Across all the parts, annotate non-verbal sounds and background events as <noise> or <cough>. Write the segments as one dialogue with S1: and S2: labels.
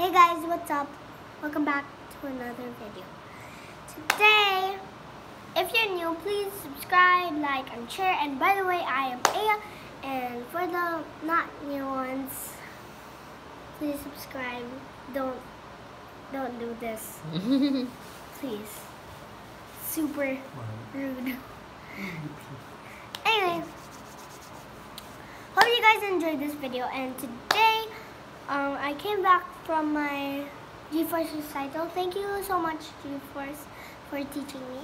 S1: Hey guys, what's up? Welcome back to another video. Today, if you're new, please subscribe, like, and share. And by the way, I am Eia. And for the not new ones, please subscribe. Don't don't do this. <laughs> please. Super rude. <laughs> Anyway, hope you guys enjoyed this video. And today, um, I came back from my Gforce recital. Thank you so much, Gforce, for teaching me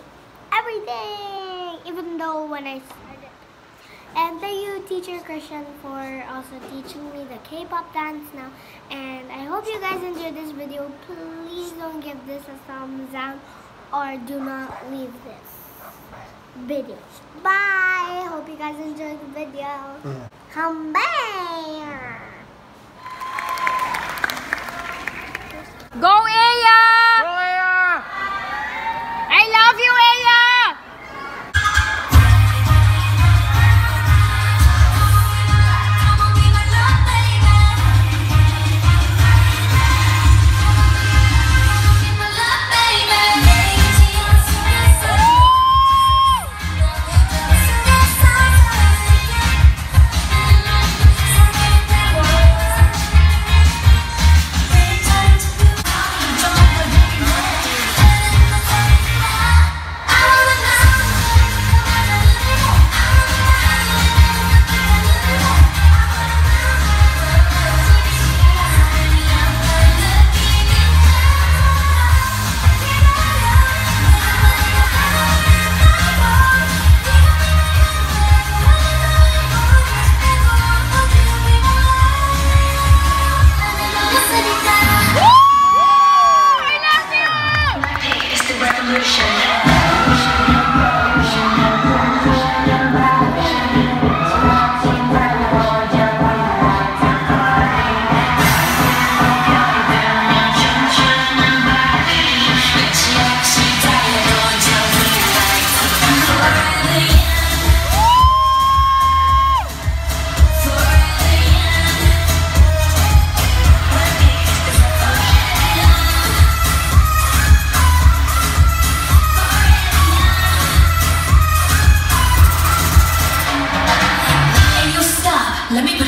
S1: everything, even though when I started. And thank you, teacher Chrissian, for also teaching me the K-pop dance now. And I hope you guys enjoyed this video. Please don't give this a thumbs down or do not leave this video. Bye! Hope you guys enjoyed the video. Come back!
S2: Go in! let me